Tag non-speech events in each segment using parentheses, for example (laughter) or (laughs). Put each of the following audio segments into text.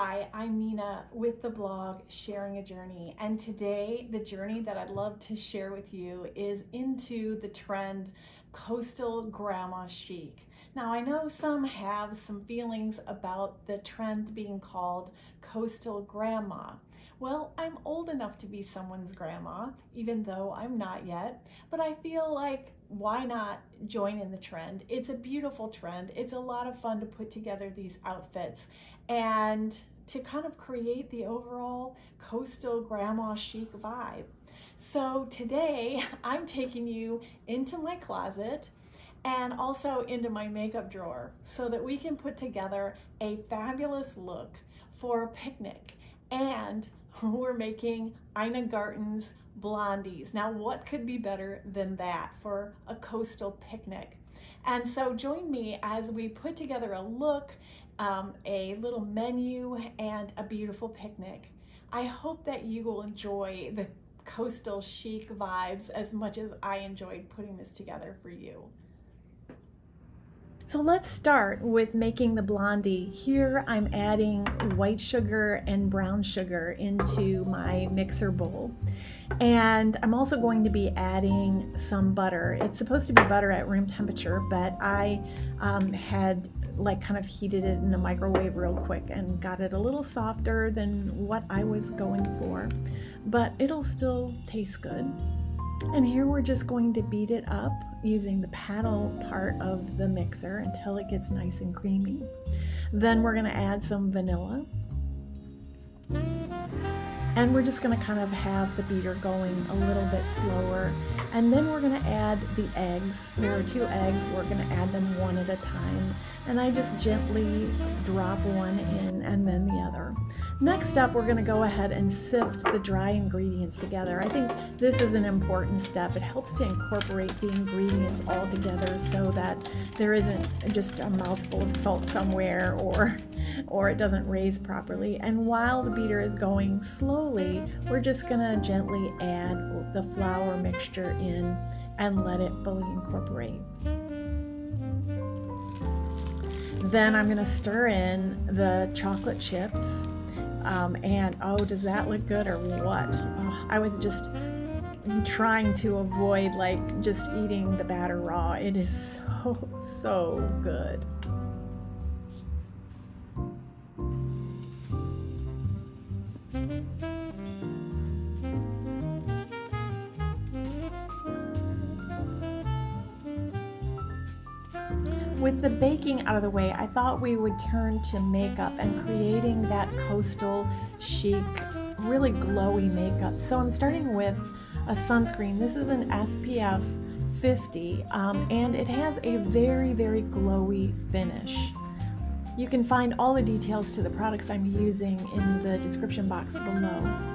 Hi, I'm Nina with the blog Sharing a Journey, and today the journey that I'd love to share with you is into the trend coastal grandma chic. Now, I know some have some feelings about the trend being called coastal grandma. Well, I'm old enough to be someone's grandma, even though I'm not yet, but I feel like why not join in the trend? It's a beautiful trend. It's a lot of fun to put together these outfits and to kind of create the overall coastal grandma chic vibe. So today (laughs) I'm taking you into my closet and also into my makeup drawer so that we can put together a fabulous look for a picnic. And (laughs) we're making Ina Garten's blondies. Now, what could be better than that for a coastal picnic? And so join me as we put together a look, um, a little menu, and a beautiful picnic. I hope that you will enjoy the coastal chic vibes as much as I enjoyed putting this together for you. So let's start with making the blondie. Here I'm adding white sugar and brown sugar into my mixer bowl. And I'm also going to be adding some butter. It's supposed to be butter at room temperature, but I um, had like kind of heated it in the microwave real quick and got it a little softer than what I was going for. But it'll still taste good. And here we're just going to beat it up using the paddle part of the mixer until it gets nice and creamy. Then we're going to add some vanilla. And we're just going to kind of have the beater going a little bit slower. And then we're going to add the eggs. There are two eggs. We're going to add them one at a time. And I just gently drop one in and then the other. Next up, we're going to go ahead and sift the dry ingredients together. I think this is an important step. It helps to incorporate the ingredients all together so that there isn't just a mouthful of salt somewhere or (laughs) or it doesn't raise properly. And while the beater is going slowly, we're just going to gently add the flour mixture in and let it fully incorporate. Then I'm going to stir in the chocolate chips um, and oh, does that look good or what? Oh, I was just trying to avoid like just eating the batter raw. It is (laughs) so, so good. With the baking out of the way, I thought we would turn to makeup and creating that coastal chic, really glowy makeup. So I'm starting with a sunscreen. This is an SPF 50 um, and it has a very, very glowy finish. You can find all the details to the products I'm using in the description box below.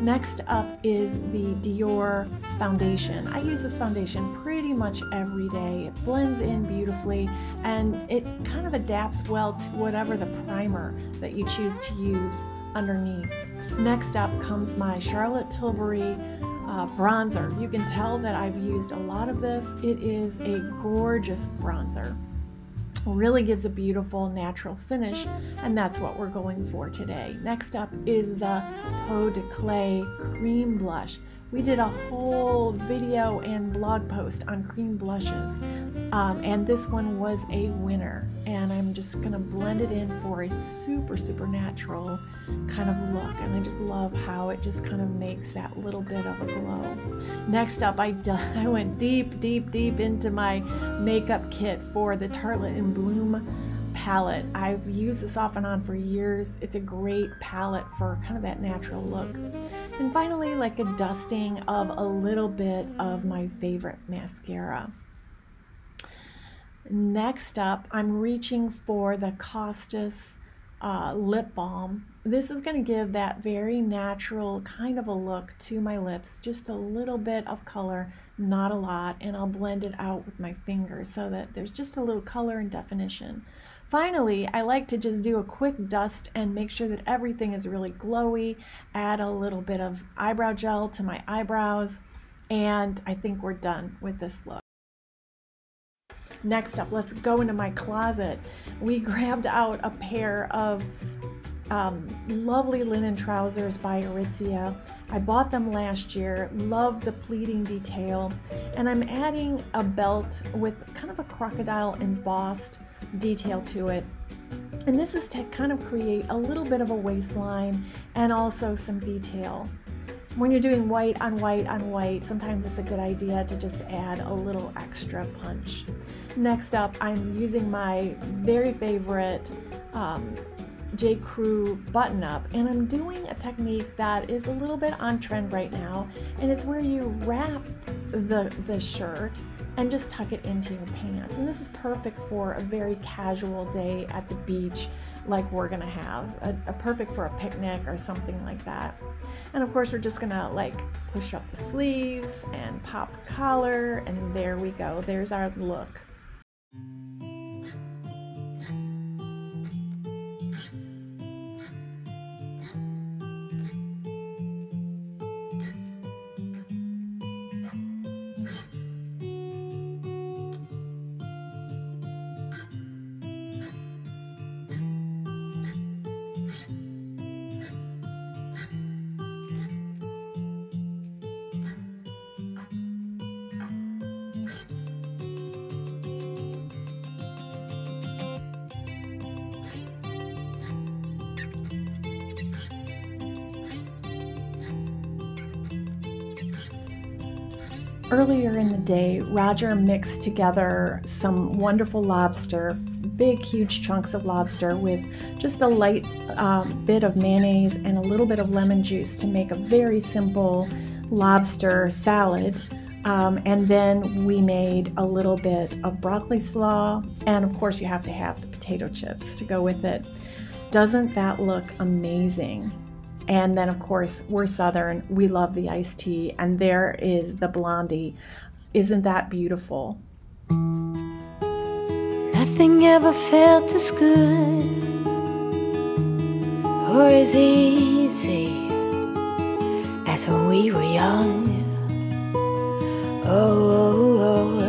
Next up is the Dior foundation. I use this foundation pretty much every day. It blends in beautifully and it kind of adapts well to whatever the primer that you choose to use underneath. Next up comes my Charlotte Tilbury uh, bronzer. You can tell that I've used a lot of this. It is a gorgeous bronzer really gives a beautiful natural finish and that's what we're going for today. Next up is the Peau de Cle Cream Blush. We did a whole video and blog post on cream blushes, um, and this one was a winner. And I'm just gonna blend it in for a super, super natural kind of look. And I just love how it just kind of makes that little bit of a glow. Next up, I, (laughs) I went deep, deep, deep into my makeup kit for the Tartelette in Bloom palette. I've used this off and on for years. It's a great palette for kind of that natural look. And finally, like a dusting of a little bit of my favorite mascara. Next up, I'm reaching for the Kosas uh, lip balm. This is going to give that very natural kind of a look to my lips, just a little bit of color, not a lot, and I'll blend it out with my finger so that there's just a little color and definition. Finally, I like to just do a quick dust and make sure that everything is really glowy, add a little bit of eyebrow gel to my eyebrows, and I think we're done with this look. Next up, let's go into my closet. We (laughs) grabbed out a pair of um, lovely linen trousers by Aritzia. I bought them last year, love the pleating detail, and I'm adding a belt with kind of a crocodile embossed detail to it. And this is to kind of create a little bit of a waistline and also some detail. When you're doing white on white on white, sometimes it's a good idea to just add a little extra punch. Next up, I'm using my very favorite um, J. Crew button up and I'm doing a technique that is a little bit on trend right now and it's where you wrap the, the shirt and just tuck it into your pants. And this is perfect for a very casual day at the beach like we're gonna have, a, a perfect for a picnic or something like that. And of course we're just gonna like push up the sleeves and pop the collar and there we go, there's our look. Earlier in the day, Roger mixed together some wonderful lobster, big, huge chunks of lobster, with just a light um, bit of mayonnaise and a little bit of lemon juice to make a very simple lobster salad. Um, and then we made a little bit of broccoli slaw, and of course, you have to have the potato chips to go with it. Doesn't that look amazing? And then, of course, we're Southern. We love the iced tea. And there is the blondie. Isn't that beautiful? Nothing ever felt as good or as easy as when we were young. Oh, oh, oh.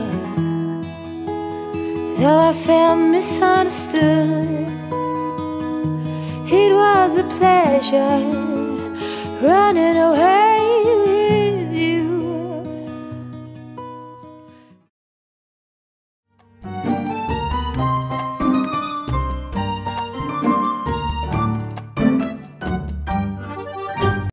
oh. though I felt misunderstood, it was pleasure running away